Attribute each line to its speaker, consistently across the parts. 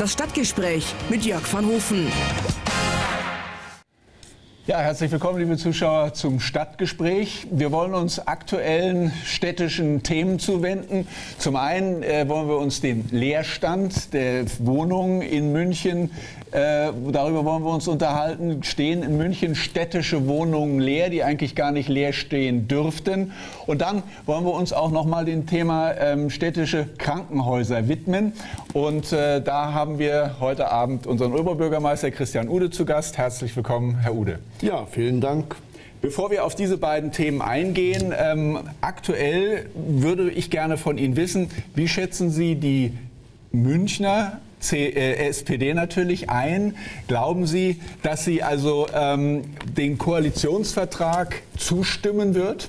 Speaker 1: Das Stadtgespräch mit Jörg van Hofen.
Speaker 2: Ja, herzlich willkommen, liebe Zuschauer, zum Stadtgespräch. Wir wollen uns aktuellen städtischen Themen zuwenden. Zum einen äh, wollen wir uns den Leerstand der Wohnungen in München äh, darüber wollen wir uns unterhalten. Stehen in München städtische Wohnungen leer, die eigentlich gar nicht leer stehen dürften. Und dann wollen wir uns auch noch mal dem Thema ähm, städtische Krankenhäuser widmen. Und äh, da haben wir heute Abend unseren Oberbürgermeister Christian Ude zu Gast. Herzlich willkommen, Herr Ude.
Speaker 3: Ja, vielen Dank.
Speaker 2: Bevor wir auf diese beiden Themen eingehen, ähm, aktuell würde ich gerne von Ihnen wissen, wie schätzen Sie die Münchner C äh, SPD natürlich ein. Glauben Sie, dass sie also ähm, den Koalitionsvertrag zustimmen wird?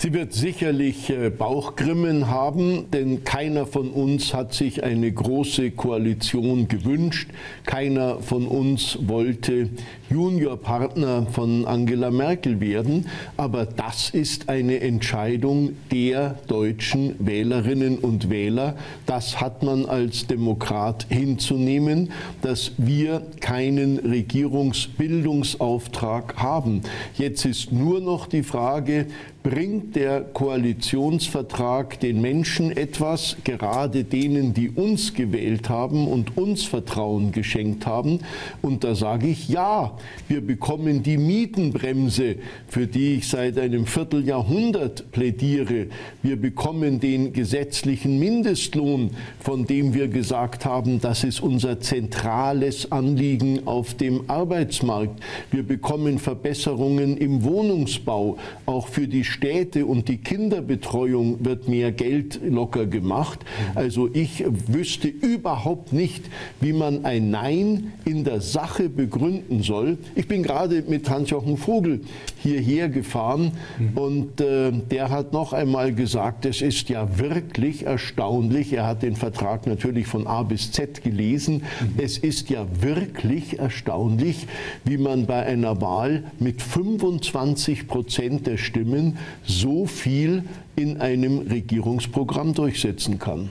Speaker 3: Sie wird sicherlich äh, Bauchgrimmen haben, denn keiner von uns hat sich eine große Koalition gewünscht. Keiner von uns wollte Juniorpartner von Angela Merkel werden. Aber das ist eine Entscheidung der deutschen Wählerinnen und Wähler. Das hat man als Demokrat hinzunehmen, dass wir keinen Regierungsbildungsauftrag haben. Jetzt ist nur noch die Frage, bringt der Koalitionsvertrag den Menschen etwas, gerade denen, die uns gewählt haben und uns Vertrauen geschenkt haben. Und da sage ich ja, wir bekommen die Mietenbremse, für die ich seit einem Vierteljahrhundert plädiere. Wir bekommen den gesetzlichen Mindestlohn, von dem wir gesagt haben, das ist unser zentrales Anliegen auf dem Arbeitsmarkt. Wir bekommen Verbesserungen im Wohnungsbau, auch für die Städte und die Kinderbetreuung wird mehr Geld locker gemacht. Also ich wüsste überhaupt nicht, wie man ein Nein in der Sache begründen soll. Ich bin gerade mit Hans-Jochen Vogel hierher gefahren mhm. und äh, der hat noch einmal gesagt, es ist ja wirklich erstaunlich. Er hat den Vertrag natürlich von A bis Z gelesen. Mhm. Es ist ja wirklich erstaunlich, wie man bei einer Wahl mit 25 Prozent der Stimmen so viel in einem Regierungsprogramm durchsetzen kann.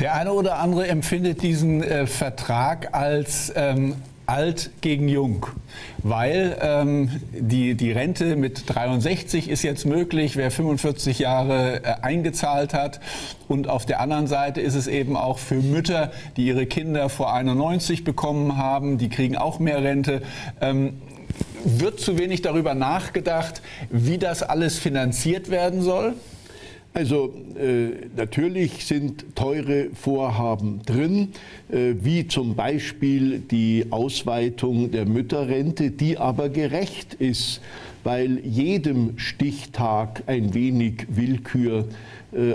Speaker 2: Der eine oder andere empfindet diesen äh, Vertrag als ähm, alt gegen jung, weil ähm, die, die Rente mit 63 ist jetzt möglich, wer 45 Jahre äh, eingezahlt hat. Und auf der anderen Seite ist es eben auch für Mütter, die ihre Kinder vor 91 bekommen haben, die kriegen auch mehr Rente. Ähm, wird zu wenig darüber nachgedacht, wie das alles finanziert werden soll?
Speaker 3: Also äh, natürlich sind teure Vorhaben drin, äh, wie zum Beispiel die Ausweitung der Mütterrente, die aber gerecht ist, weil jedem Stichtag ein wenig Willkür äh,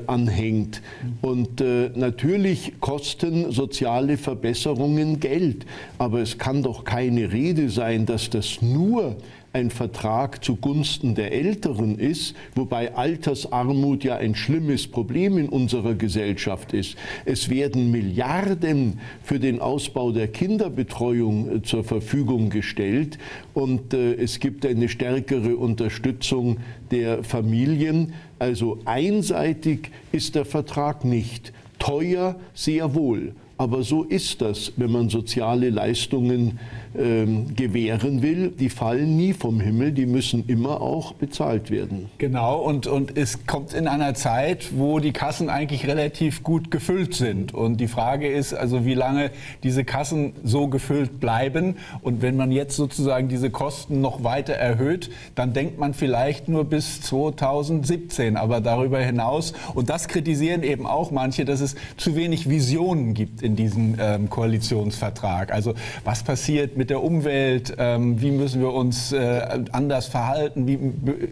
Speaker 3: anhängt. Und äh, natürlich kosten soziale Verbesserungen Geld, aber es kann doch keine Rede sein, dass das nur ein Vertrag zugunsten der Älteren ist, wobei Altersarmut ja ein schlimmes Problem in unserer Gesellschaft ist. Es werden Milliarden für den Ausbau der Kinderbetreuung äh, zur Verfügung gestellt und äh, es gibt eine stärkere Unterstützung der Familien. Also einseitig ist der Vertrag nicht. Teuer sehr wohl. Aber so ist das, wenn man soziale Leistungen ähm, gewähren will. Die fallen nie vom Himmel, die müssen immer auch bezahlt werden.
Speaker 2: Genau, und, und es kommt in einer Zeit, wo die Kassen eigentlich relativ gut gefüllt sind. Und die Frage ist also, wie lange diese Kassen so gefüllt bleiben. Und wenn man jetzt sozusagen diese Kosten noch weiter erhöht, dann denkt man vielleicht nur bis 2017. Aber darüber hinaus, und das kritisieren eben auch manche, dass es zu wenig Visionen gibt in diesem ähm, Koalitionsvertrag. Also was passiert mit der Umwelt? Ähm, wie müssen wir uns äh, anders verhalten? Wie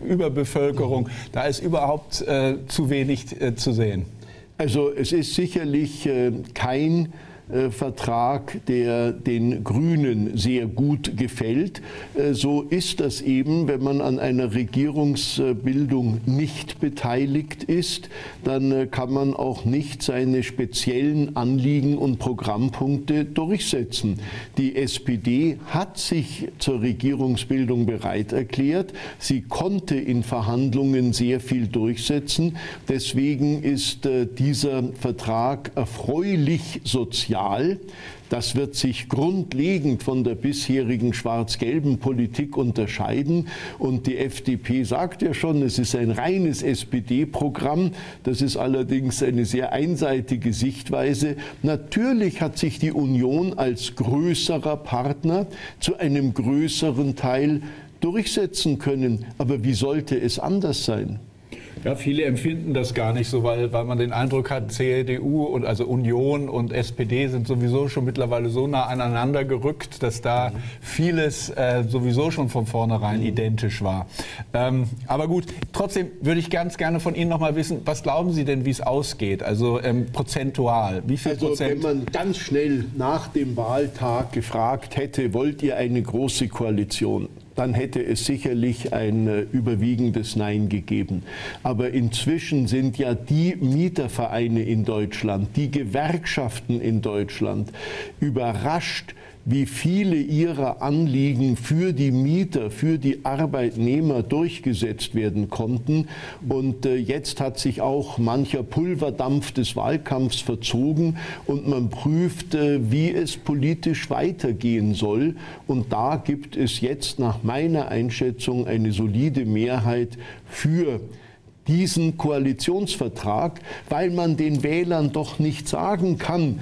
Speaker 2: Überbevölkerung? Da ist überhaupt äh, zu wenig äh, zu sehen.
Speaker 3: Also es ist sicherlich äh, kein Vertrag, der den Grünen sehr gut gefällt. Äh, so ist das eben, wenn man an einer Regierungsbildung nicht beteiligt ist, dann äh, kann man auch nicht seine speziellen Anliegen und Programmpunkte durchsetzen. Die SPD hat sich zur Regierungsbildung bereit erklärt. Sie konnte in Verhandlungen sehr viel durchsetzen. Deswegen ist dieser Vertrag erfreulich sozial real. Das wird sich grundlegend von der bisherigen schwarz-gelben Politik unterscheiden. Und die FDP sagt ja schon, es ist ein reines SPD-Programm. Das ist allerdings eine sehr einseitige Sichtweise. Natürlich hat sich die Union als größerer Partner zu einem größeren Teil durchsetzen können. Aber wie sollte es anders sein?
Speaker 2: Ja, viele empfinden das gar nicht so, weil, weil man den Eindruck hat, CDU und also Union und SPD sind sowieso schon mittlerweile so nah aneinander gerückt, dass da vieles äh, sowieso schon von vornherein mhm. identisch war. Ähm, aber gut, trotzdem würde ich ganz gerne von Ihnen noch mal wissen, was glauben Sie denn, wie es ausgeht? Also ähm, prozentual, wie viel
Speaker 3: also,
Speaker 2: Prozent?
Speaker 3: Wenn man ganz schnell nach dem Wahltag gefragt hätte, wollt ihr eine große Koalition? Dann hätte es sicherlich ein äh, überwiegendes Nein gegeben. Aber inzwischen sind ja die Mietervereine in Deutschland, die Gewerkschaften in Deutschland überrascht, wie viele ihrer Anliegen für die Mieter, für die Arbeitnehmer durchgesetzt werden konnten. Und äh, jetzt hat sich auch mancher Pulverdampf des Wahlkampfs verzogen und man prüft, äh, wie es politisch weitergehen soll. Und da gibt es jetzt nach meiner Einschätzung eine solide Mehrheit für diesen Koalitionsvertrag, weil man den Wählern doch nicht sagen kann,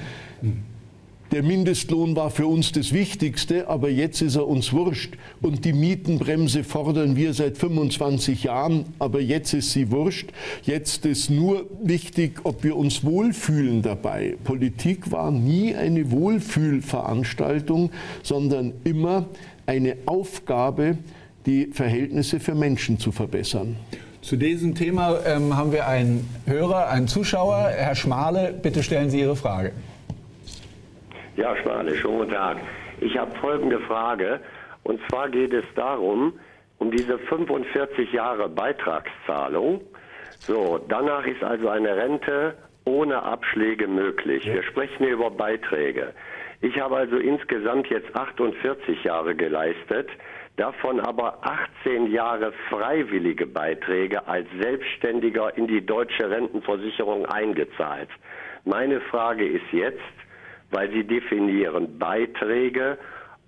Speaker 3: der Mindestlohn war für uns das Wichtigste, aber jetzt ist er uns wurscht. Und die Mietenbremse fordern wir seit 25 Jahren, aber jetzt ist sie wurscht. Jetzt ist nur wichtig, ob wir uns wohlfühlen dabei. Politik war nie eine Wohlfühlveranstaltung, sondern immer eine Aufgabe, die Verhältnisse für Menschen zu verbessern.
Speaker 2: Zu diesem Thema ähm, haben wir einen Hörer, einen Zuschauer. Herr Schmale, bitte stellen Sie Ihre Frage.
Speaker 4: Ja, Schmale, schönen guten Tag. Ich habe folgende Frage. Und zwar geht es darum, um diese 45 Jahre Beitragszahlung. So, danach ist also eine Rente ohne Abschläge möglich. Wir sprechen hier über Beiträge. Ich habe also insgesamt jetzt 48 Jahre geleistet, davon aber 18 Jahre freiwillige Beiträge als Selbstständiger in die deutsche Rentenversicherung eingezahlt. Meine Frage ist jetzt, weil sie definieren Beiträge,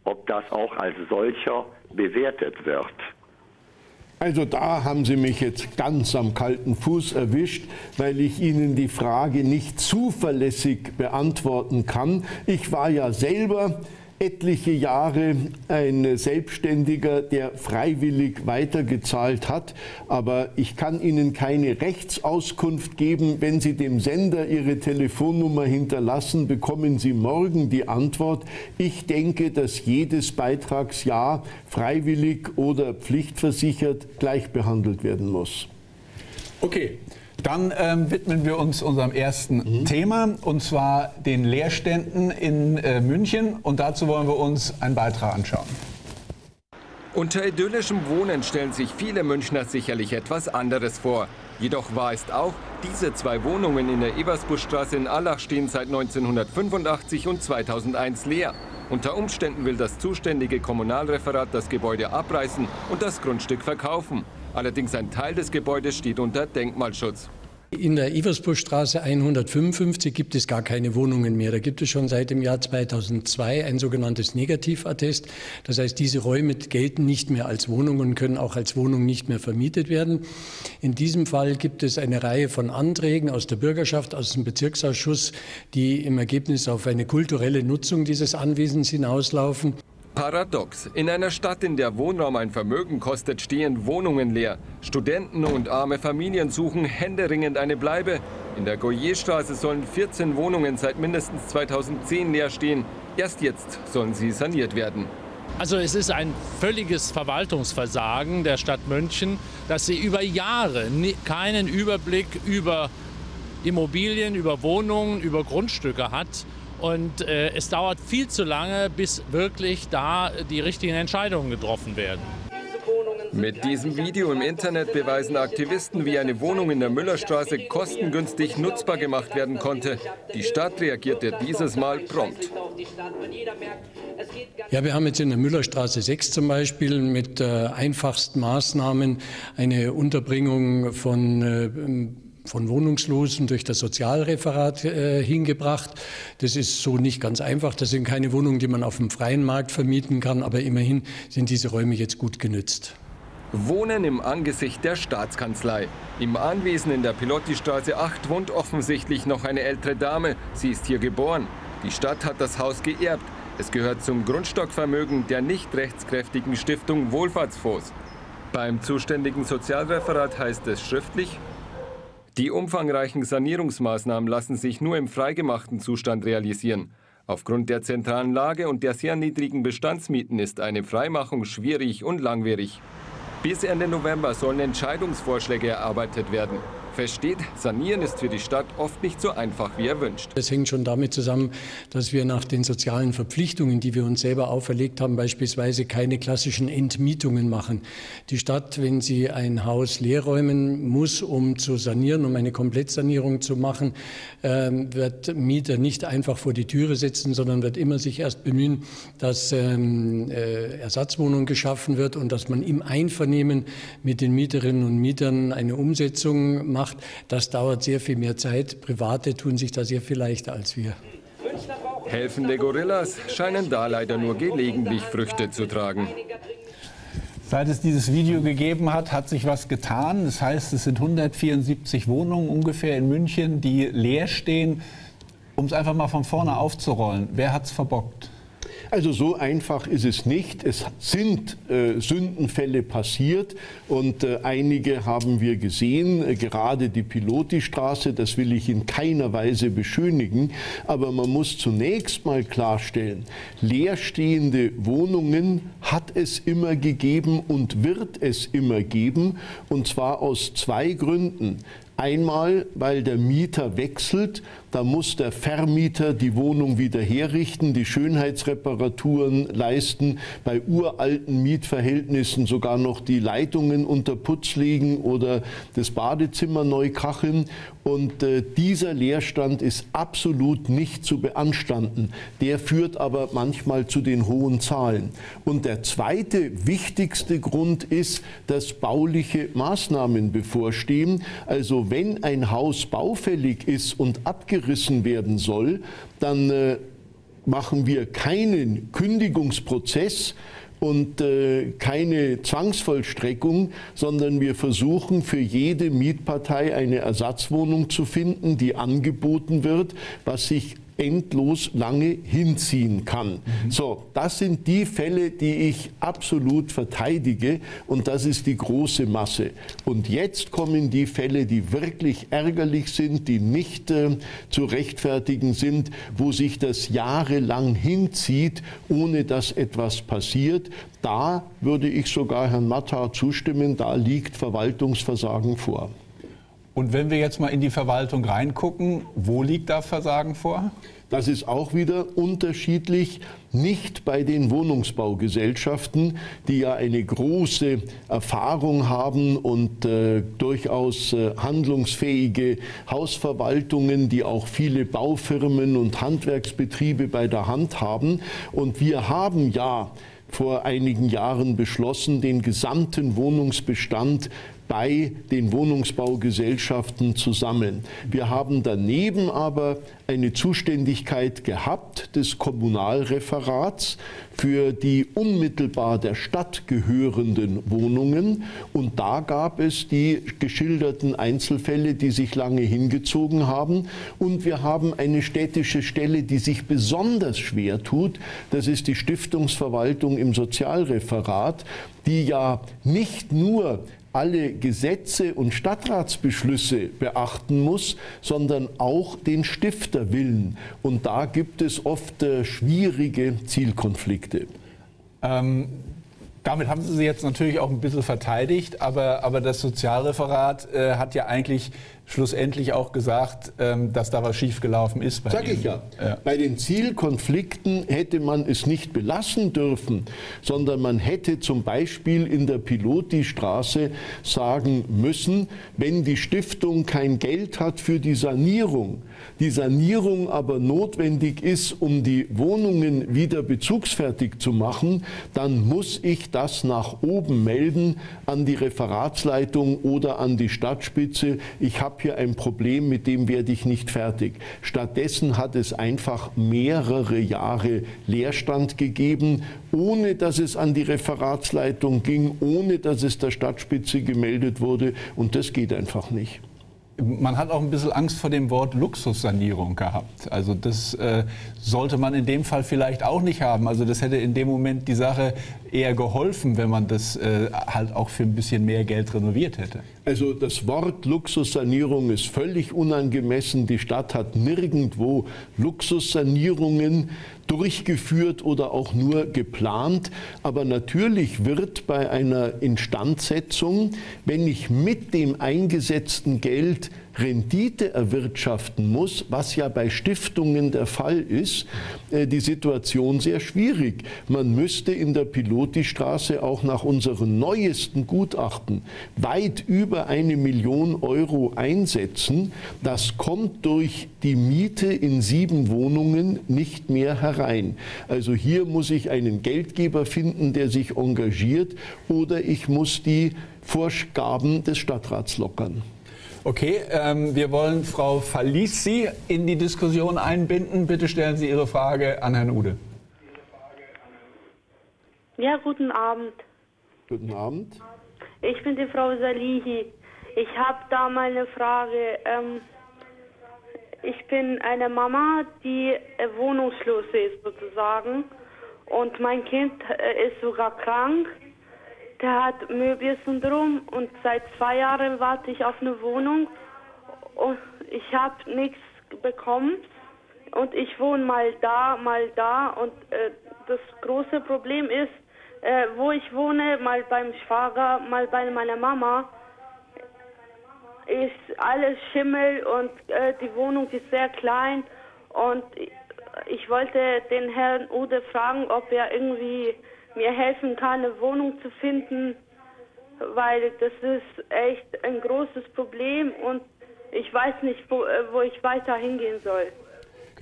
Speaker 4: ob das auch als solcher bewertet wird.
Speaker 3: Also da haben Sie mich jetzt ganz am kalten Fuß erwischt, weil ich Ihnen die Frage nicht zuverlässig beantworten kann. Ich war ja selber etliche Jahre ein Selbstständiger, der freiwillig weitergezahlt hat. Aber ich kann Ihnen keine Rechtsauskunft geben. Wenn Sie dem Sender Ihre Telefonnummer hinterlassen, bekommen Sie morgen die Antwort. Ich denke, dass jedes Beitragsjahr freiwillig oder pflichtversichert gleich behandelt werden muss.
Speaker 2: Okay, dann ähm, widmen wir uns unserem ersten mhm. Thema, und zwar den Leerständen in äh, München. Und dazu wollen wir uns einen Beitrag anschauen.
Speaker 5: Unter idyllischem Wohnen stellen sich viele Münchner sicherlich etwas anderes vor. Jedoch wahr ist auch, diese zwei Wohnungen in der Ebersbuschstraße in Allach stehen seit 1985 und 2001 leer. Unter Umständen will das zuständige Kommunalreferat das Gebäude abreißen und das Grundstück verkaufen. Allerdings ein Teil des Gebäudes steht unter Denkmalschutz.
Speaker 6: In der Eversburgstraße 155 gibt es gar keine Wohnungen mehr. Da gibt es schon seit dem Jahr 2002 ein sogenanntes Negativattest. Das heißt, diese Räume gelten nicht mehr als Wohnungen und können auch als Wohnung nicht mehr vermietet werden. In diesem Fall gibt es eine Reihe von Anträgen aus der Bürgerschaft, aus dem Bezirksausschuss, die im Ergebnis auf eine kulturelle Nutzung dieses Anwesens hinauslaufen.
Speaker 5: Paradox. In einer Stadt, in der Wohnraum ein Vermögen kostet, stehen Wohnungen leer. Studenten und arme Familien suchen händeringend eine Bleibe. In der Goyerstraße sollen 14 Wohnungen seit mindestens 2010 leer stehen. Erst jetzt sollen sie saniert werden.
Speaker 7: Also es ist ein völliges Verwaltungsversagen der Stadt München, dass sie über Jahre keinen Überblick über Immobilien, über Wohnungen, über Grundstücke hat und äh, es dauert viel zu lange, bis wirklich da die richtigen Entscheidungen getroffen werden.
Speaker 5: Mit diesem Video im Internet beweisen Aktivisten, wie eine Wohnung in der Müllerstraße kostengünstig nutzbar gemacht werden konnte. Die Stadt reagierte dieses Mal prompt.
Speaker 6: Ja, wir haben jetzt in der Müllerstraße 6 zum Beispiel mit äh, einfachsten Maßnahmen eine Unterbringung von äh, von Wohnungslosen durch das Sozialreferat äh, hingebracht. Das ist so nicht ganz einfach. Das sind keine Wohnungen, die man auf dem freien Markt vermieten kann, aber immerhin sind diese Räume jetzt gut genützt.
Speaker 5: Wohnen im Angesicht der Staatskanzlei. Im Anwesen in der Pilottistraße 8 wohnt offensichtlich noch eine ältere Dame. Sie ist hier geboren. Die Stadt hat das Haus geerbt. Es gehört zum Grundstockvermögen der nicht rechtskräftigen Stiftung Wohlfahrtsfonds. Beim zuständigen Sozialreferat heißt es schriftlich, die umfangreichen Sanierungsmaßnahmen lassen sich nur im freigemachten Zustand realisieren. Aufgrund der zentralen Lage und der sehr niedrigen Bestandsmieten ist eine Freimachung schwierig und langwierig. Bis Ende November sollen Entscheidungsvorschläge erarbeitet werden. Feststeht, sanieren ist für die Stadt oft nicht so einfach, wie erwünscht.
Speaker 6: Das hängt schon damit zusammen, dass wir nach den sozialen Verpflichtungen, die wir uns selber auferlegt haben, beispielsweise keine klassischen Entmietungen machen. Die Stadt, wenn sie ein Haus leerräumen muss, um zu sanieren, um eine Komplettsanierung zu machen, ähm, wird Mieter nicht einfach vor die Türe setzen, sondern wird immer sich erst bemühen, dass ähm, äh, Ersatzwohnung geschaffen wird und dass man im Einvernehmen mit den Mieterinnen und Mietern eine Umsetzung macht macht, das dauert sehr viel mehr Zeit. Private tun sich da sehr viel leichter als wir.
Speaker 5: Helfende Gorillas scheinen da leider nur gelegentlich Früchte zu tragen.
Speaker 2: Seit es dieses Video gegeben hat, hat sich was getan. Das heißt, es sind 174 Wohnungen ungefähr in München, die leer stehen. Um es einfach mal von vorne aufzurollen, wer hat es verbockt?
Speaker 3: Also so einfach ist es nicht. Es sind äh, Sündenfälle passiert und äh, einige haben wir gesehen, äh, gerade die Piloti-Straße, das will ich in keiner Weise beschönigen, aber man muss zunächst mal klarstellen, leerstehende Wohnungen hat es immer gegeben und wird es immer geben und zwar aus zwei Gründen. Einmal, weil der Mieter wechselt, da muss der Vermieter die Wohnung wieder herrichten, die Schönheitsreparaturen leisten, bei uralten Mietverhältnissen sogar noch die Leitungen unter Putz legen oder das Badezimmer neu kacheln. Und äh, dieser Leerstand ist absolut nicht zu beanstanden. Der führt aber manchmal zu den hohen Zahlen. Und der zweite wichtigste Grund ist, dass bauliche Maßnahmen bevorstehen. Also wenn ein Haus baufällig ist und abgerissen werden soll, dann äh, machen wir keinen Kündigungsprozess und äh, keine Zwangsvollstreckung, sondern wir versuchen für jede Mietpartei eine Ersatzwohnung zu finden, die angeboten wird, was sich endlos lange hinziehen kann. Mhm. So, das sind die Fälle, die ich absolut verteidige und das ist die große Masse. Und jetzt kommen die Fälle, die wirklich ärgerlich sind, die nicht äh, zu rechtfertigen sind, wo sich das jahrelang hinzieht, ohne dass etwas passiert. Da würde ich sogar Herrn Matar zustimmen, da liegt Verwaltungsversagen vor.
Speaker 2: Und wenn wir jetzt mal in die Verwaltung reingucken, wo liegt da Versagen vor?
Speaker 3: Das ist auch wieder unterschiedlich, nicht bei den Wohnungsbaugesellschaften, die ja eine große Erfahrung haben und äh, durchaus äh, handlungsfähige Hausverwaltungen, die auch viele Baufirmen und Handwerksbetriebe bei der Hand haben. Und wir haben ja vor einigen Jahren beschlossen, den gesamten Wohnungsbestand bei den Wohnungsbaugesellschaften zusammen. Wir haben daneben aber eine Zuständigkeit gehabt des Kommunalreferats für die unmittelbar der Stadt gehörenden Wohnungen. Und da gab es die geschilderten Einzelfälle, die sich lange hingezogen haben. Und wir haben eine städtische Stelle, die sich besonders schwer tut. Das ist die Stiftungsverwaltung im Sozialreferat, die ja nicht nur alle Gesetze und Stadtratsbeschlüsse beachten muss, sondern auch den Stifterwillen. Und da gibt es oft äh, schwierige Zielkonflikte.
Speaker 2: Ähm, damit haben Sie sie jetzt natürlich auch ein bisschen verteidigt, aber, aber das Sozialreferat äh, hat ja eigentlich schlussendlich auch gesagt, ähm, dass da was schiefgelaufen ist.
Speaker 3: Bei Sag Ihnen. ich ja. ja. Bei den Zielkonflikten hätte man es nicht belassen dürfen, sondern man hätte zum Beispiel in der Piloti-Straße sagen müssen, wenn die Stiftung kein Geld hat für die Sanierung, die Sanierung aber notwendig ist, um die Wohnungen wieder bezugsfertig zu machen, dann muss ich das nach oben melden an die Referatsleitung oder an die Stadtspitze. Ich habe hier ein Problem, mit dem werde ich nicht fertig. Stattdessen hat es einfach mehrere Jahre Leerstand gegeben, ohne dass es an die Referatsleitung ging, ohne dass es der Stadtspitze gemeldet wurde. Und das geht einfach nicht.
Speaker 2: Man hat auch ein bisschen Angst vor dem Wort Luxussanierung gehabt. Also das äh, sollte man in dem Fall vielleicht auch nicht haben. Also das hätte in dem Moment die Sache eher geholfen, wenn man das äh, halt auch für ein bisschen mehr Geld renoviert hätte.
Speaker 3: Also das Wort Luxussanierung ist völlig unangemessen. Die Stadt hat nirgendwo Luxussanierungen durchgeführt oder auch nur geplant. Aber natürlich wird bei einer Instandsetzung, wenn ich mit dem eingesetzten Geld Rendite erwirtschaften muss, was ja bei Stiftungen der Fall ist, äh, die Situation sehr schwierig. Man müsste in der Piloti-Straße auch nach unseren neuesten Gutachten weit über eine Million Euro einsetzen. Das kommt durch die Miete in sieben Wohnungen nicht mehr herein. Also hier muss ich einen Geldgeber finden, der sich engagiert, oder ich muss die Vorgaben des Stadtrats lockern.
Speaker 2: Okay, ähm, wir wollen Frau Falissi in die Diskussion einbinden. Bitte stellen Sie Ihre Frage an Herrn Ude.
Speaker 8: Ja, guten Abend.
Speaker 3: Guten Abend.
Speaker 8: Ich bin die Frau Salihi. Ich habe da mal eine Frage. Ähm, ich bin eine Mama, die äh, wohnungslos ist sozusagen. Und mein Kind äh, ist sogar krank. Der hat Möbius-Syndrom und seit zwei Jahren warte ich auf eine Wohnung. Und ich habe nichts bekommen. Und ich wohne mal da, mal da. Und äh, das große Problem ist, äh, wo ich wohne, mal beim Schwager, mal bei meiner Mama, ist alles Schimmel und äh, die Wohnung ist sehr klein. Und ich wollte den Herrn Ude fragen, ob er irgendwie mir helfen kann, eine Wohnung zu finden, weil das ist echt ein großes Problem und ich weiß nicht, wo, äh, wo ich weiter hingehen soll.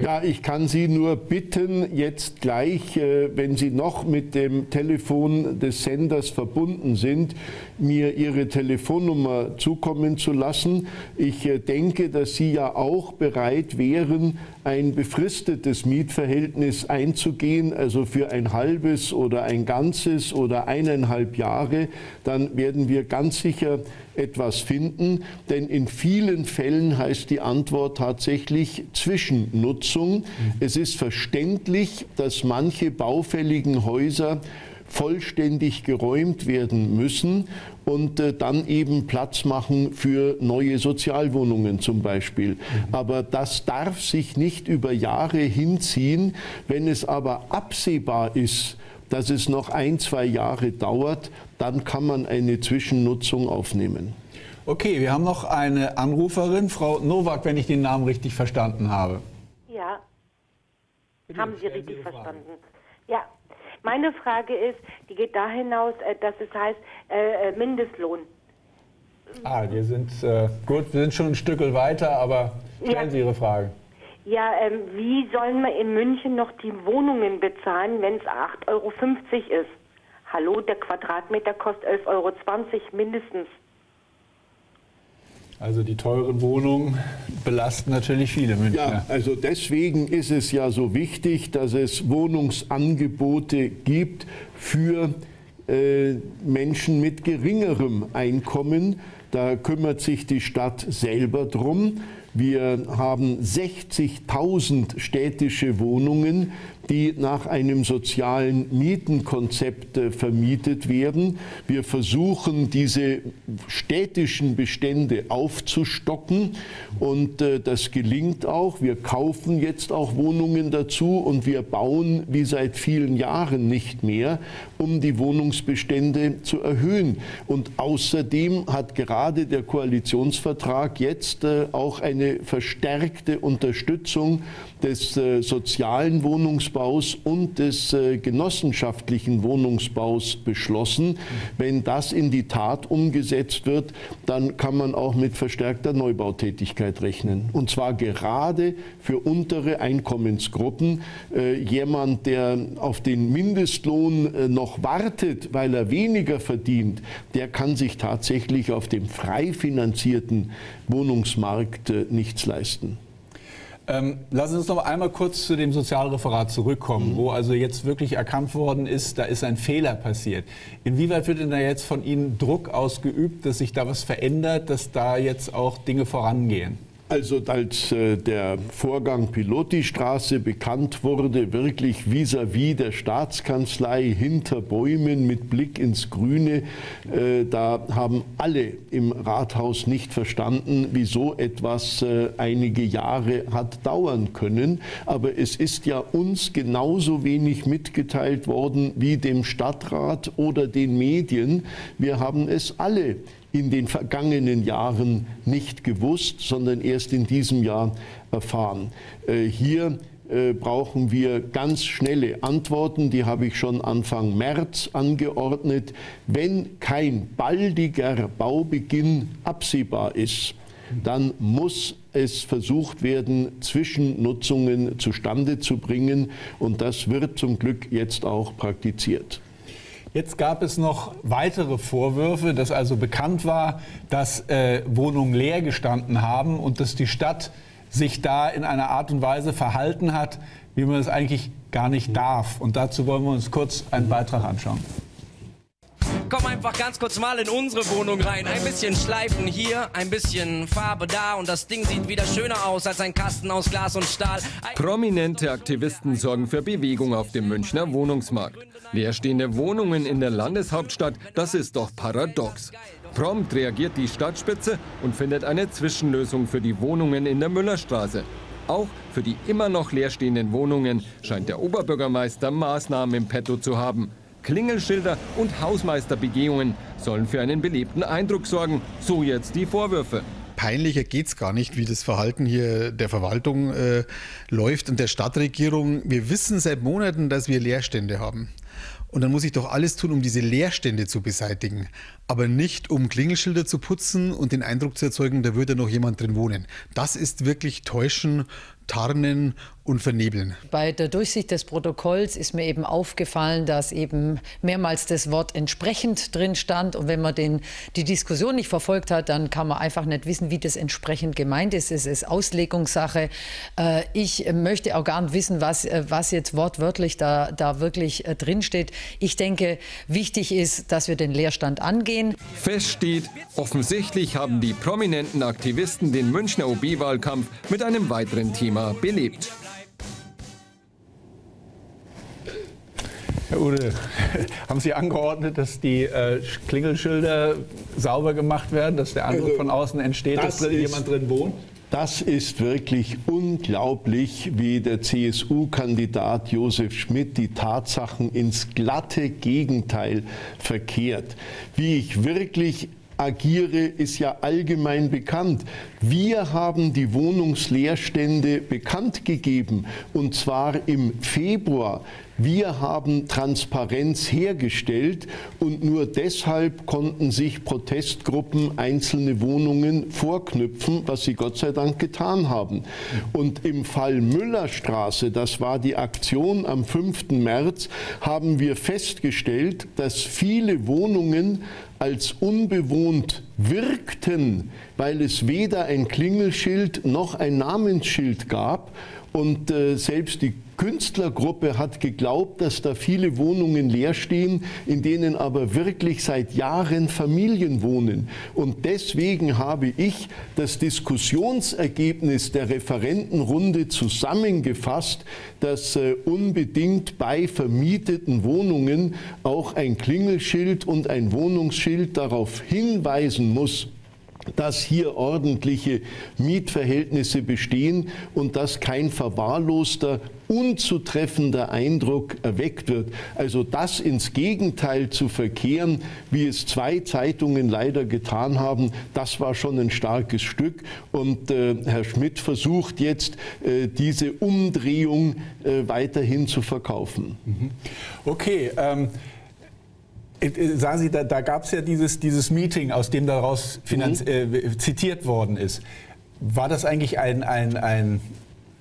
Speaker 3: Ja, ich kann Sie nur bitten, jetzt gleich, äh, wenn Sie noch mit dem Telefon des Senders verbunden sind, mir Ihre Telefonnummer zukommen zu lassen. Ich äh, denke, dass Sie ja auch bereit wären, ein befristetes Mietverhältnis einzugehen, also für ein halbes oder ein ganzes oder eineinhalb Jahre. Dann werden wir ganz sicher etwas finden, denn in vielen Fällen heißt die Antwort tatsächlich Zwischennutzung. Mhm. Es ist verständlich, dass manche baufälligen Häuser vollständig geräumt werden müssen und äh, dann eben Platz machen für neue Sozialwohnungen zum Beispiel. Mhm. Aber das darf sich nicht über Jahre hinziehen. Wenn es aber absehbar ist, dass es noch ein, zwei Jahre dauert, dann kann man eine Zwischennutzung aufnehmen.
Speaker 2: Okay, wir haben noch eine Anruferin, Frau Nowak, wenn ich den Namen richtig verstanden habe.
Speaker 9: Ja, Bitte, haben Sie richtig Sie verstanden. Ja, meine Frage ist, die geht da hinaus, äh, dass es heißt äh, äh, Mindestlohn.
Speaker 2: Ah, wir sind äh, gut, wir sind schon ein Stück weiter, aber stellen ja. Sie Ihre Frage.
Speaker 9: Ja, ähm, wie sollen wir in München noch die Wohnungen bezahlen, wenn es 8,50 Euro ist? Hallo, der Quadratmeter kostet 11,20 Euro mindestens.
Speaker 2: Also die teuren Wohnungen belasten natürlich viele Münchner.
Speaker 3: Ja, also deswegen ist es ja so wichtig, dass es Wohnungsangebote gibt für äh, Menschen mit geringerem Einkommen. Da kümmert sich die Stadt selber drum. Wir haben 60.000 städtische Wohnungen, die nach einem sozialen Mietenkonzept äh, vermietet werden. Wir versuchen, diese städtischen Bestände aufzustocken und äh, das gelingt auch. Wir kaufen jetzt auch Wohnungen dazu und wir bauen wie seit vielen Jahren nicht mehr, um die Wohnungsbestände zu erhöhen. Und außerdem hat gerade der Koalitionsvertrag jetzt äh, auch eine verstärkte Unterstützung des sozialen Wohnungsbaus und des äh, genossenschaftlichen Wohnungsbaus beschlossen. Wenn das in die Tat umgesetzt wird, dann kann man auch mit verstärkter Neubautätigkeit rechnen. Und zwar gerade für untere Einkommensgruppen. Äh, jemand, der auf den Mindestlohn äh, noch wartet, weil er weniger verdient, der kann sich tatsächlich auf dem frei finanzierten Wohnungsmarkt äh, nichts leisten.
Speaker 2: Ähm, lassen Sie uns noch einmal kurz zu dem Sozialreferat zurückkommen, mhm. wo also jetzt wirklich erkannt worden ist, da ist ein Fehler passiert. Inwieweit wird denn da jetzt von Ihnen Druck ausgeübt, dass sich da was verändert, dass da jetzt auch Dinge vorangehen?
Speaker 3: Also als äh, der Vorgang Piloti-Straße bekannt wurde, wirklich vis-à-vis -vis der Staatskanzlei hinter Bäumen mit Blick ins Grüne, äh, da haben alle im Rathaus nicht verstanden, wieso etwas äh, einige Jahre hat dauern können. Aber es ist ja uns genauso wenig mitgeteilt worden wie dem Stadtrat oder den Medien. Wir haben es alle in den vergangenen Jahren nicht gewusst, sondern erst in diesem Jahr erfahren. Äh, hier äh, brauchen wir ganz schnelle Antworten, die habe ich schon Anfang März angeordnet. Wenn kein baldiger Baubeginn absehbar ist, dann muss es versucht werden, Zwischennutzungen zustande zu bringen. Und das wird zum Glück jetzt auch praktiziert.
Speaker 2: Jetzt gab es noch weitere Vorwürfe, dass also bekannt war, dass äh, Wohnungen leer gestanden haben und dass die Stadt sich da in einer Art und Weise verhalten hat, wie man es eigentlich gar nicht darf. Und dazu wollen wir uns kurz einen Beitrag anschauen.
Speaker 10: Komm einfach ganz kurz mal in unsere Wohnung rein. Ein bisschen Schleifen hier, ein bisschen Farbe da und das Ding sieht wieder schöner aus als ein Kasten aus Glas und Stahl.
Speaker 5: Prominente Aktivisten sorgen für Bewegung auf dem Münchner Wohnungsmarkt. Leerstehende Wohnungen in der Landeshauptstadt, das ist doch paradox. Prompt reagiert die Stadtspitze und findet eine Zwischenlösung für die Wohnungen in der Müllerstraße. Auch für die immer noch leerstehenden Wohnungen scheint der Oberbürgermeister Maßnahmen im Petto zu haben. Klingelschilder und Hausmeisterbegehungen sollen für einen belebten Eindruck sorgen. So jetzt die Vorwürfe
Speaker 11: peinlicher geht es gar nicht, wie das Verhalten hier der Verwaltung äh, läuft und der Stadtregierung. Wir wissen seit Monaten, dass wir Leerstände haben. Und dann muss ich doch alles tun, um diese Leerstände zu beseitigen. Aber nicht, um Klingelschilder zu putzen und den Eindruck zu erzeugen, da würde noch jemand drin wohnen. Das ist wirklich Täuschen tarnen und vernebeln.
Speaker 12: Bei der Durchsicht des Protokolls ist mir eben aufgefallen, dass eben mehrmals das Wort entsprechend drin stand. Und wenn man den, die Diskussion nicht verfolgt hat, dann kann man einfach nicht wissen, wie das entsprechend gemeint ist. Es ist Auslegungssache. Äh, ich möchte auch gar nicht wissen, was, äh, was jetzt wortwörtlich da, da wirklich äh, drin steht. Ich denke, wichtig ist, dass wir den Leerstand angehen.
Speaker 5: Fest steht, offensichtlich haben die prominenten Aktivisten den Münchner OB-Wahlkampf mit einem weiteren Thema Thema belebt.
Speaker 2: Herr Ude, haben Sie angeordnet, dass die äh, Klingelschilder sauber gemacht werden, dass der Eindruck also, von außen entsteht, das dass ist, jemand drin wohnt?
Speaker 3: Das ist wirklich unglaublich, wie der CSU-Kandidat Josef Schmidt die Tatsachen ins glatte Gegenteil verkehrt. Wie ich wirklich agiere, ist ja allgemein bekannt. Wir haben die Wohnungsleerstände bekannt gegeben und zwar im Februar. Wir haben Transparenz hergestellt und nur deshalb konnten sich Protestgruppen einzelne Wohnungen vorknüpfen, was sie Gott sei Dank getan haben. Und im Fall Müllerstraße, das war die Aktion am 5. März, haben wir festgestellt, dass viele Wohnungen als unbewohnt wirkten, weil es weder ein Klingelschild noch ein Namensschild gab. Und äh, selbst die Künstlergruppe hat geglaubt, dass da viele Wohnungen leer stehen, in denen aber wirklich seit Jahren Familien wohnen. Und deswegen habe ich das Diskussionsergebnis der Referentenrunde zusammengefasst, dass äh, unbedingt bei vermieteten Wohnungen auch ein Klingelschild und ein Wohnungsschild darauf hinweisen muss, dass hier ordentliche Mietverhältnisse bestehen und dass kein verwahrloster, unzutreffender Eindruck erweckt wird. Also das ins Gegenteil zu verkehren, wie es zwei Zeitungen leider getan haben, das war schon ein starkes Stück. Und äh, Herr Schmidt versucht jetzt, äh, diese Umdrehung äh, weiterhin zu verkaufen.
Speaker 2: Mhm. Okay. Ähm äh, äh, sagen Sie, da, da gab es ja dieses, dieses Meeting, aus dem daraus mhm. äh, zitiert worden ist. War das eigentlich ein, ein, ein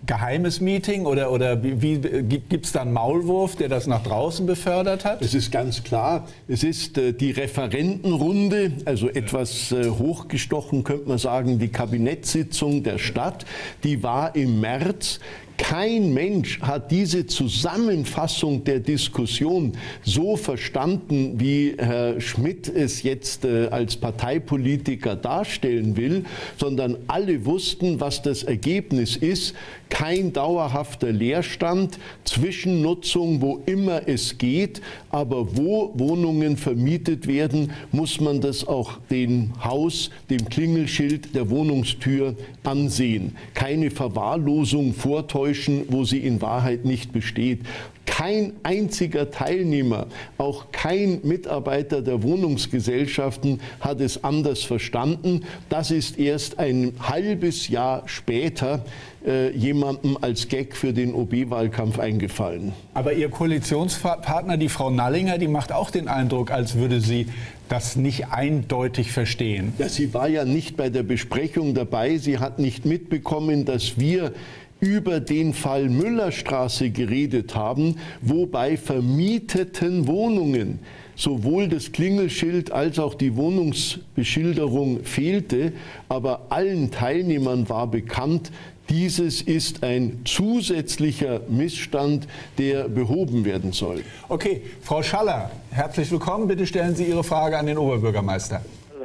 Speaker 2: geheimes Meeting oder, oder wie, wie gibt es da einen Maulwurf, der das nach draußen befördert hat?
Speaker 3: Es ist ganz klar, es ist äh, die Referentenrunde, also etwas äh, hochgestochen könnte man sagen, die Kabinettssitzung der Stadt, die war im März. Kein Mensch hat diese Zusammenfassung der Diskussion so verstanden, wie Herr Schmidt es jetzt äh, als Parteipolitiker darstellen will, sondern alle wussten, was das Ergebnis ist. Kein dauerhafter Leerstand, Zwischennutzung, wo immer es geht, aber wo Wohnungen vermietet werden, muss man das auch dem Haus, dem Klingelschild der Wohnungstür ansehen. Keine Verwahrlosung vortäuschen, wo sie in Wahrheit nicht besteht. Kein einziger Teilnehmer, auch kein Mitarbeiter der Wohnungsgesellschaften hat es anders verstanden. Das ist erst ein halbes Jahr später äh, jemandem als Gag für den OB-Wahlkampf eingefallen.
Speaker 2: Aber Ihr Koalitionspartner, die Frau Nallinger, die macht auch den Eindruck, als würde sie das nicht eindeutig verstehen.
Speaker 3: Ja, sie war ja nicht bei der Besprechung dabei. Sie hat nicht mitbekommen, dass wir über den Fall Müllerstraße geredet haben, wo bei vermieteten Wohnungen sowohl das Klingelschild als auch die Wohnungsbeschilderung fehlte, aber allen Teilnehmern war bekannt, dieses ist ein zusätzlicher Missstand, der behoben werden soll.
Speaker 2: Okay, Frau Schaller, herzlich willkommen. Bitte stellen Sie Ihre Frage an den Oberbürgermeister.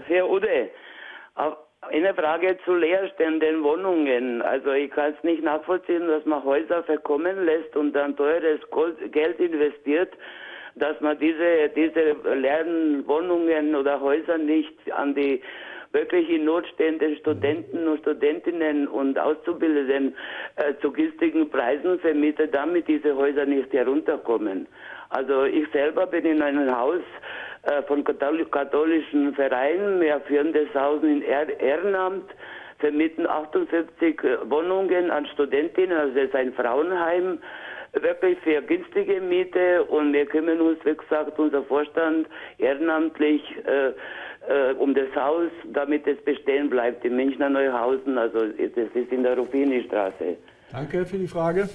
Speaker 13: Herr Ude, eine Frage zu leerstehenden Wohnungen. Also ich kann es nicht nachvollziehen, dass man Häuser verkommen lässt und dann teures Geld investiert, dass man diese, diese leeren Wohnungen oder Häuser nicht an die wirklich in Not stehenden Studenten und Studentinnen und Auszubildenden äh, zu günstigen Preisen vermietet, damit diese Häuser nicht herunterkommen. Also ich selber bin in einem Haus von katholischen Vereinen. Wir führen das Haus in Ehrenamt, vermieten 48 äh, Wohnungen an Studentinnen, also es ist ein Frauenheim, wirklich für günstige Miete und wir kümmern uns, wie gesagt, unser Vorstand ehrenamtlich äh, äh, um das Haus, damit es bestehen bleibt in Münchner Neuhausen, also das ist in der Rufini-Straße.
Speaker 2: Danke für die Frage.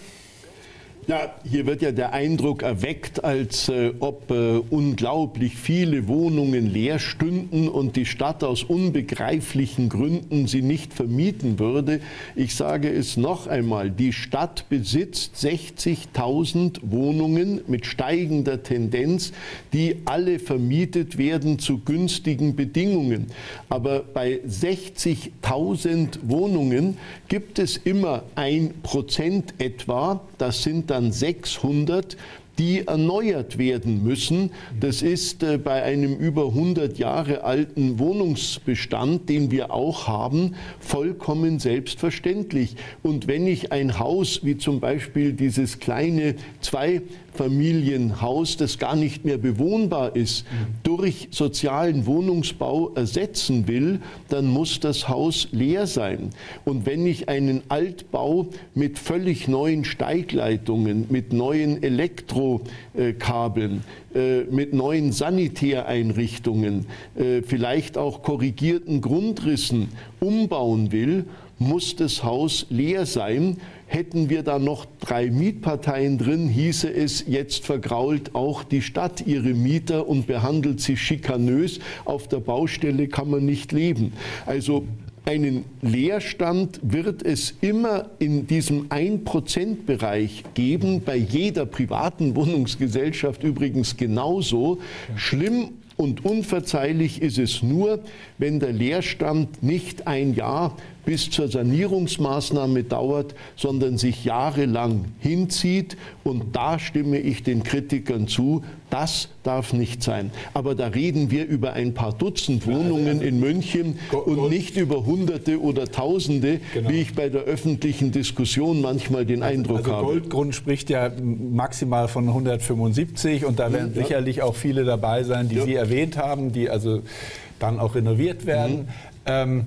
Speaker 3: Ja, hier wird ja der Eindruck erweckt, als äh, ob äh, unglaublich viele Wohnungen leer stünden und die Stadt aus unbegreiflichen Gründen sie nicht vermieten würde. Ich sage es noch einmal, die Stadt besitzt 60.000 Wohnungen mit steigender Tendenz, die alle vermietet werden zu günstigen Bedingungen. Aber bei 60.000 Wohnungen gibt es immer ein Prozent etwa, das sind dann dann 600 die erneuert werden müssen. Das ist äh, bei einem über 100 Jahre alten Wohnungsbestand, den wir auch haben, vollkommen selbstverständlich. Und wenn ich ein Haus wie zum Beispiel dieses kleine zwei Familienhaus, das gar nicht mehr bewohnbar ist, durch sozialen Wohnungsbau ersetzen will, dann muss das Haus leer sein. Und wenn ich einen Altbau mit völlig neuen Steigleitungen, mit neuen Elektrokabeln, äh, mit neuen Sanitäreinrichtungen, äh, vielleicht auch korrigierten Grundrissen umbauen will, muss das Haus leer sein. Hätten wir da noch drei Mietparteien drin, hieße es, jetzt vergrault auch die Stadt ihre Mieter und behandelt sie schikanös. Auf der Baustelle kann man nicht leben. Also einen Leerstand wird es immer in diesem 1%-Bereich geben, bei jeder privaten Wohnungsgesellschaft übrigens genauso. Schlimm und unverzeihlich ist es nur, wenn der Leerstand nicht ein Jahr bis zur Sanierungsmaßnahme dauert, sondern sich jahrelang hinzieht. Und da stimme ich den Kritikern zu, das darf nicht sein. Aber da reden wir über ein paar Dutzend Wohnungen in München und nicht über Hunderte oder Tausende, genau. wie ich bei der öffentlichen Diskussion manchmal den Eindruck
Speaker 2: also
Speaker 3: habe.
Speaker 2: Goldgrund spricht ja maximal von 175 und da werden ja. sicherlich auch viele dabei sein, die ja. Sie erwähnt haben, die also dann auch renoviert werden. Mhm. Ähm,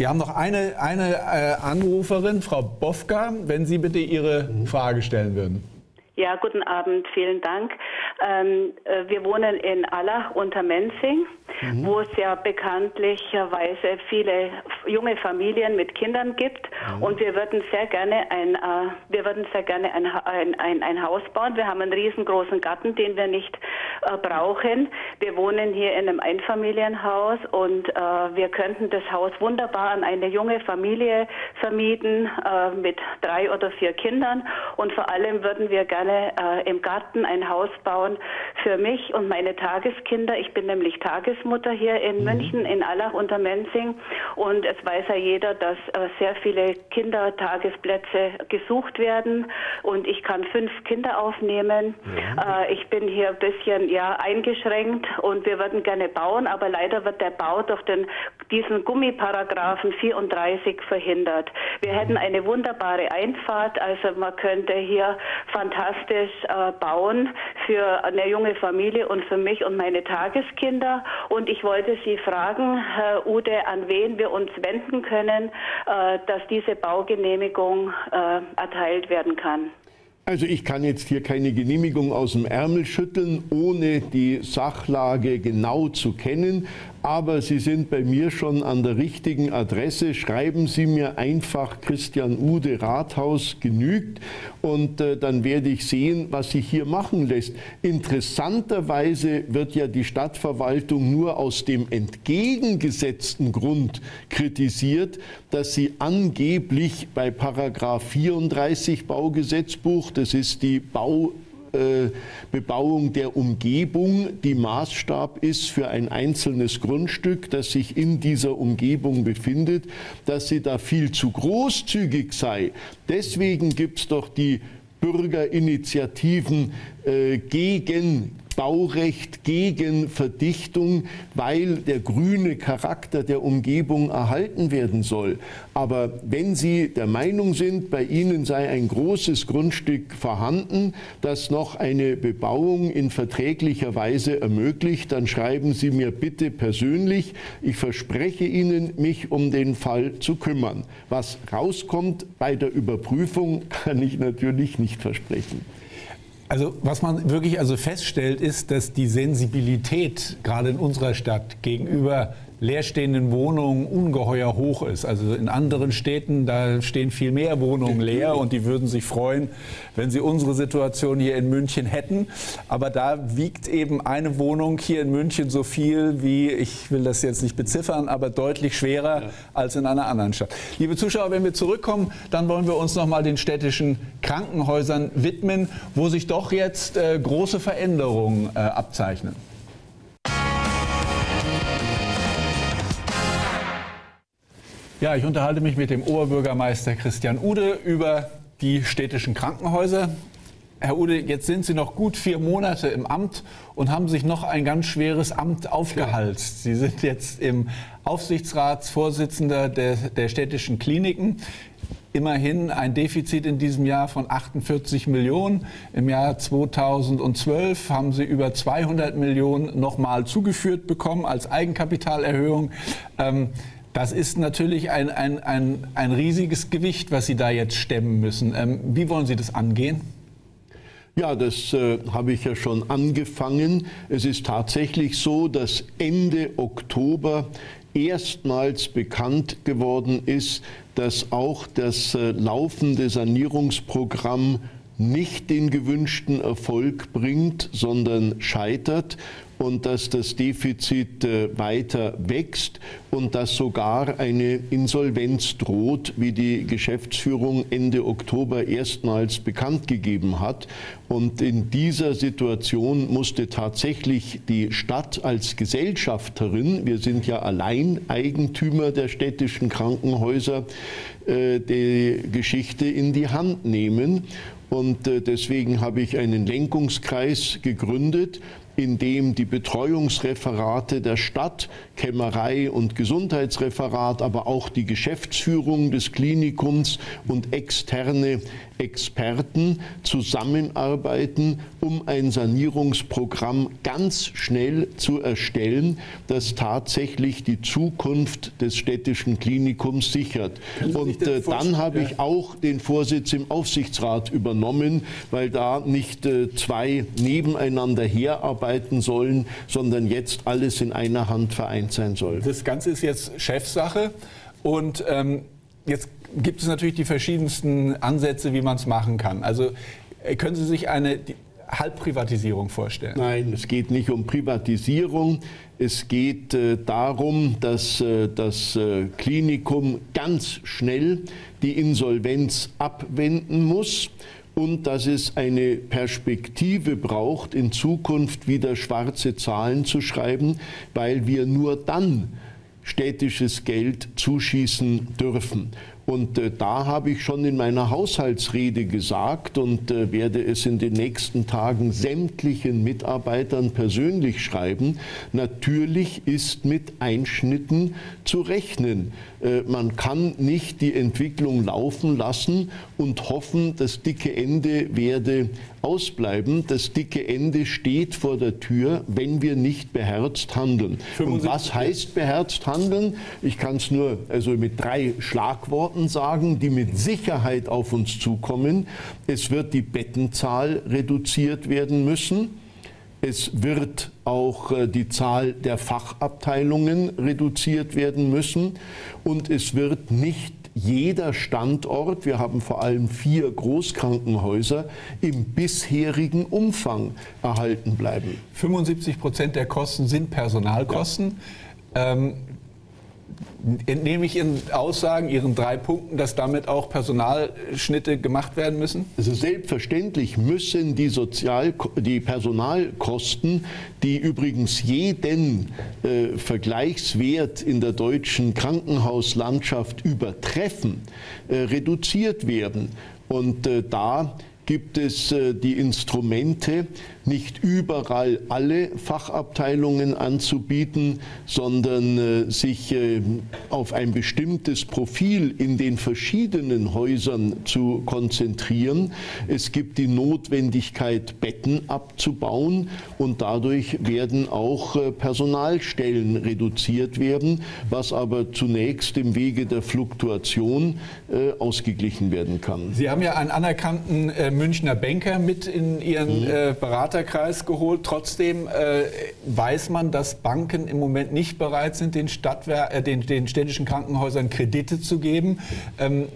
Speaker 2: wir haben noch eine, eine äh, Anruferin, Frau Bofka, wenn Sie bitte Ihre mhm. Frage stellen würden.
Speaker 14: Ja, guten Abend, vielen Dank. Ähm, äh, wir wohnen in Allach unter Menzing, mhm. wo es ja bekanntlicherweise viele junge Familien mit Kindern gibt. Mhm. Und wir würden sehr gerne ein, äh, wir würden sehr gerne ein, ein, ein, ein, Haus bauen. Wir haben einen riesengroßen Garten, den wir nicht äh, brauchen. Wir wohnen hier in einem Einfamilienhaus und äh, wir könnten das Haus wunderbar an eine junge Familie vermieten äh, mit drei oder vier Kindern. Und vor allem würden wir gerne äh, im Garten ein Haus bauen für mich und meine Tageskinder. Ich bin nämlich Tagesmutter hier in mhm. München, in Allach unter Menzing. Und es weiß ja jeder, dass äh, sehr viele Kindertagesplätze gesucht werden. Und ich kann fünf Kinder aufnehmen. Äh, ich bin hier ein bisschen ja, eingeschränkt und wir würden gerne bauen, aber leider wird der Bau durch den, diesen Gummiparagraphen 34 verhindert. Wir hätten eine wunderbare Einfahrt, also man könnte hier fantastisch äh, bauen für eine junge Familie und für mich und meine Tageskinder. Und ich wollte Sie fragen, Herr Ude, an wen wir uns wenden können, äh, dass diese Baugenehmigung äh, erteilt werden kann.
Speaker 3: Also ich kann jetzt hier keine Genehmigung aus dem Ärmel schütteln, ohne die Sachlage genau zu kennen aber Sie sind bei mir schon an der richtigen Adresse. Schreiben Sie mir einfach Christian Ude Rathaus genügt und äh, dann werde ich sehen, was sich hier machen lässt. Interessanterweise wird ja die Stadtverwaltung nur aus dem entgegengesetzten Grund kritisiert, dass sie angeblich bei Paragraph 34 Baugesetzbuch, das ist die Bau äh, Bebauung der Umgebung, die Maßstab ist für ein einzelnes Grundstück, das sich in dieser Umgebung befindet, dass sie da viel zu großzügig sei. Deswegen gibt es doch die Bürgerinitiativen äh, gegen Baurecht gegen Verdichtung, weil der grüne Charakter der Umgebung erhalten werden soll. Aber wenn Sie der Meinung sind, bei Ihnen sei ein großes Grundstück vorhanden, das noch eine Bebauung in verträglicher Weise ermöglicht, dann schreiben Sie mir bitte persönlich. Ich verspreche Ihnen, mich um den Fall zu kümmern. Was rauskommt bei der Überprüfung, kann ich natürlich nicht versprechen.
Speaker 2: Also was man wirklich also feststellt, ist, dass die Sensibilität gerade in unserer Stadt gegenüber leerstehenden Wohnungen ungeheuer hoch ist. Also in anderen Städten, da stehen viel mehr Wohnungen leer und die würden sich freuen, wenn sie unsere Situation hier in München hätten. Aber da wiegt eben eine Wohnung hier in München so viel wie, ich will das jetzt nicht beziffern, aber deutlich schwerer ja. als in einer anderen Stadt. Liebe Zuschauer, wenn wir zurückkommen, dann wollen wir uns noch mal den städtischen Krankenhäusern widmen, wo sich doch jetzt äh, große Veränderungen äh, abzeichnen. Ja, ich unterhalte mich mit dem Oberbürgermeister Christian Ude über die städtischen Krankenhäuser. Herr Ude, jetzt sind Sie noch gut vier Monate im Amt und haben sich noch ein ganz schweres Amt aufgehalst. Sie sind jetzt im Aufsichtsratsvorsitzender der, der städtischen Kliniken. Immerhin ein Defizit in diesem Jahr von 48 Millionen. Im Jahr 2012 haben Sie über 200 Millionen nochmal zugeführt bekommen als Eigenkapitalerhöhung. Ähm, das ist natürlich ein, ein, ein, ein riesiges Gewicht, was Sie da jetzt stemmen müssen. Ähm, wie wollen Sie das angehen?
Speaker 3: Ja, das äh, habe ich ja schon angefangen. Es ist tatsächlich so, dass Ende Oktober erstmals bekannt geworden ist, dass auch das äh, laufende Sanierungsprogramm nicht den gewünschten Erfolg bringt, sondern scheitert und dass das Defizit äh, weiter wächst und dass sogar eine Insolvenz droht, wie die Geschäftsführung Ende Oktober erstmals bekannt gegeben hat. Und in dieser Situation musste tatsächlich die Stadt als Gesellschafterin, wir sind ja Alleineigentümer der städtischen Krankenhäuser, äh, die Geschichte in die Hand nehmen. Und äh, deswegen habe ich einen Lenkungskreis gegründet, in dem die Betreuungsreferate der Stadt, Kämmerei und Gesundheitsreferat, aber auch die Geschäftsführung des Klinikums und externe Experten zusammenarbeiten, um ein Sanierungsprogramm ganz schnell zu erstellen, das tatsächlich die Zukunft des städtischen Klinikums sichert. Und äh, dann habe ich auch den Vorsitz im Aufsichtsrat übernommen, weil da nicht äh, zwei nebeneinander herarbeiten sollen, sondern jetzt alles in einer Hand vereint sein soll.
Speaker 2: Das Ganze ist jetzt Chefsache und ähm, jetzt gibt es natürlich die verschiedensten Ansätze, wie man es machen kann. Also äh, können Sie sich eine Halbprivatisierung vorstellen?
Speaker 3: Nein, es geht nicht um Privatisierung. Es geht äh, darum, dass äh, das äh, Klinikum ganz schnell die Insolvenz abwenden muss und dass es eine Perspektive braucht, in Zukunft wieder schwarze Zahlen zu schreiben, weil wir nur dann städtisches Geld zuschießen dürfen. Und äh, da habe ich schon in meiner Haushaltsrede gesagt und äh, werde es in den nächsten Tagen sämtlichen Mitarbeitern persönlich schreiben, natürlich ist mit Einschnitten zu rechnen. Äh, man kann nicht die Entwicklung laufen lassen und hoffen, das dicke Ende werde ausbleiben. Das dicke Ende steht vor der Tür, wenn wir nicht beherzt handeln. Und was heißt beherzt handeln? Ich kann es nur also mit drei Schlagworten sagen, die mit Sicherheit auf uns zukommen. Es wird die Bettenzahl reduziert werden müssen. Es wird auch äh, die Zahl der Fachabteilungen reduziert werden müssen und es wird nicht jeder Standort, wir haben vor allem vier Großkrankenhäuser, im bisherigen Umfang erhalten bleiben.
Speaker 2: 75 Prozent der Kosten sind Personalkosten. Ja. Ähm, entnehme ich Ihren Aussagen, Ihren drei Punkten, dass damit auch Personalschnitte gemacht werden müssen?
Speaker 3: Also selbstverständlich müssen die, Sozial die Personalkosten, die übrigens jeden äh, Vergleichswert in der deutschen Krankenhauslandschaft übertreffen, äh, reduziert werden. Und äh, da gibt es äh, die Instrumente, nicht überall alle Fachabteilungen anzubieten, sondern äh, sich äh, auf ein bestimmtes Profil in den verschiedenen Häusern zu konzentrieren. Es gibt die Notwendigkeit, Betten abzubauen und dadurch werden auch äh, Personalstellen reduziert werden, was aber zunächst im Wege der Fluktuation ausgeglichen werden kann.
Speaker 2: Sie haben ja einen anerkannten Münchner Banker mit in Ihren mhm. Berater Beraterkreis geholt. Trotzdem äh, weiß man, dass Banken im Moment nicht bereit sind, den, Stadtwer äh, den, den städtischen Krankenhäusern Kredite zu geben. Ähm,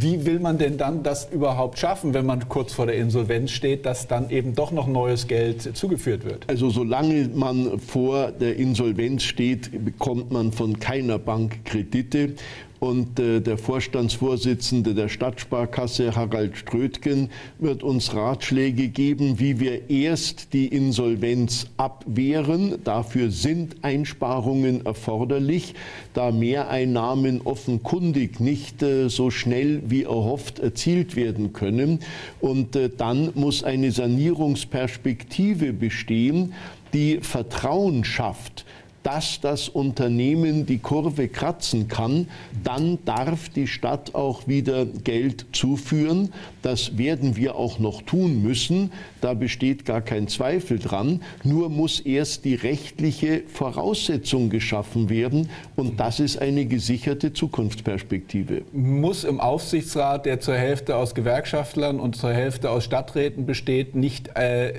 Speaker 2: wie will man denn dann das überhaupt schaffen, wenn man kurz vor der Insolvenz steht, dass dann eben doch noch neues Geld zugeführt wird?
Speaker 3: Also solange man vor der Insolvenz steht, bekommt man von keiner Bank Kredite und äh, der Vorstandsvorsitzende der Stadtsparkasse, Harald Strötgen, wird uns Ratschläge geben, wie wir erst die Insolvenz abwehren. Dafür sind Einsparungen erforderlich, da Mehreinnahmen offenkundig nicht äh, so schnell wie erhofft erzielt werden können. Und äh, dann muss eine Sanierungsperspektive bestehen, die Vertrauen schafft dass das Unternehmen die Kurve kratzen kann, dann darf die Stadt auch wieder Geld zuführen. Das werden wir auch noch tun müssen. Da besteht gar kein Zweifel dran. Nur muss erst die rechtliche Voraussetzung geschaffen werden. Und das ist eine gesicherte Zukunftsperspektive.
Speaker 2: Muss im Aufsichtsrat, der zur Hälfte aus Gewerkschaftlern und zur Hälfte aus Stadträten besteht, nicht, äh,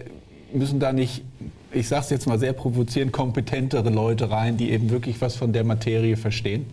Speaker 2: müssen da nicht ich sage es jetzt mal sehr provozierend, kompetentere Leute rein, die eben wirklich was von der Materie verstehen?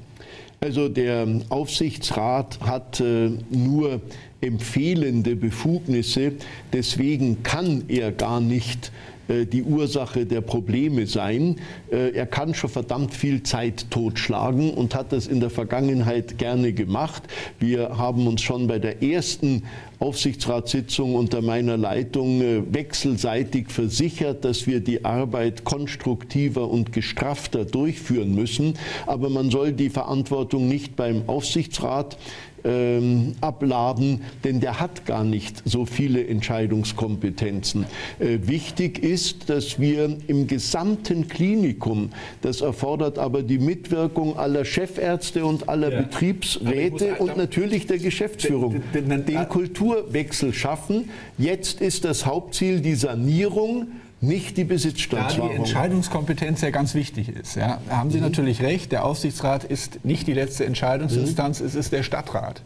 Speaker 3: Also der Aufsichtsrat hat äh, nur empfehlende Befugnisse, deswegen kann er gar nicht die Ursache der Probleme sein. Äh, er kann schon verdammt viel Zeit totschlagen und hat das in der Vergangenheit gerne gemacht. Wir haben uns schon bei der ersten Aufsichtsratssitzung unter meiner Leitung äh, wechselseitig versichert, dass wir die Arbeit konstruktiver und gestrafter durchführen müssen. Aber man soll die Verantwortung nicht beim Aufsichtsrat ähm, abladen, denn der hat gar nicht so viele Entscheidungskompetenzen. Äh, wichtig ist, dass wir im gesamten Klinikum, das erfordert aber die Mitwirkung aller Chefärzte und aller ja. Betriebsräte und natürlich der Geschäftsführung, den Kulturwechsel schaffen. Jetzt ist das Hauptziel die Sanierung nicht die Besitzstandswahrung.
Speaker 2: Da die Entscheidungskompetenz ja ganz wichtig ist. Ja, haben Sie mhm. natürlich recht, der Aufsichtsrat ist nicht die letzte Entscheidungsinstanz, mhm. es ist der Stadtrat.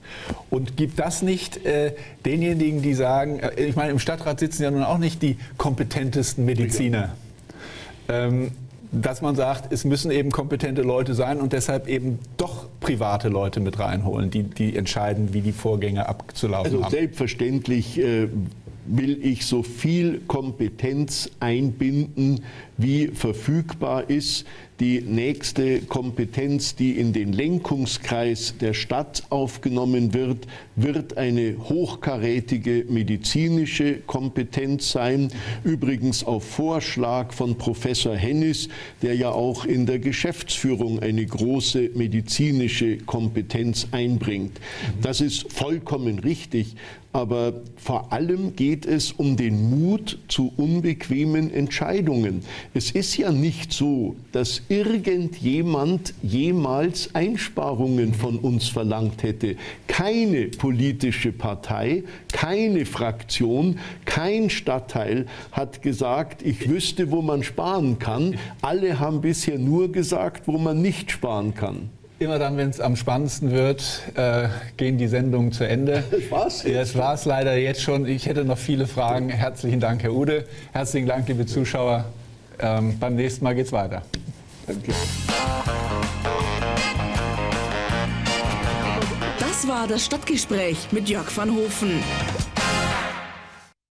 Speaker 2: Und gibt das nicht äh, denjenigen, die sagen, äh, ich meine, im Stadtrat sitzen ja nun auch nicht die kompetentesten Mediziner. Ähm, dass man sagt, es müssen eben kompetente Leute sein und deshalb eben doch private Leute mit reinholen, die, die entscheiden, wie die Vorgänge abzulaufen
Speaker 3: also
Speaker 2: haben.
Speaker 3: Selbstverständlich äh, will ich so viel Kompetenz einbinden, wie verfügbar ist. Die nächste Kompetenz, die in den Lenkungskreis der Stadt aufgenommen wird, wird eine hochkarätige medizinische Kompetenz sein. Übrigens auf Vorschlag von Professor Hennis, der ja auch in der Geschäftsführung eine große medizinische Kompetenz einbringt. Das ist vollkommen richtig. Aber vor allem geht es um den Mut zu unbequemen Entscheidungen. Es ist ja nicht so, dass irgendjemand jemals Einsparungen von uns verlangt hätte. Keine politische Partei, keine Fraktion, kein Stadtteil hat gesagt, ich wüsste, wo man sparen kann. Alle haben bisher nur gesagt, wo man nicht sparen kann.
Speaker 2: Immer dann, wenn es am spannendsten wird, äh, gehen die Sendungen zu Ende.
Speaker 3: Das war's.
Speaker 2: Das war's leider jetzt schon. Ich hätte noch viele Fragen. Herzlichen Dank, Herr Ude. Herzlichen Dank, liebe Zuschauer. Ähm, beim nächsten Mal geht's weiter. Danke.
Speaker 1: Das war das Stadtgespräch mit Jörg van Hofen.